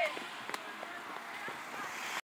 Okay.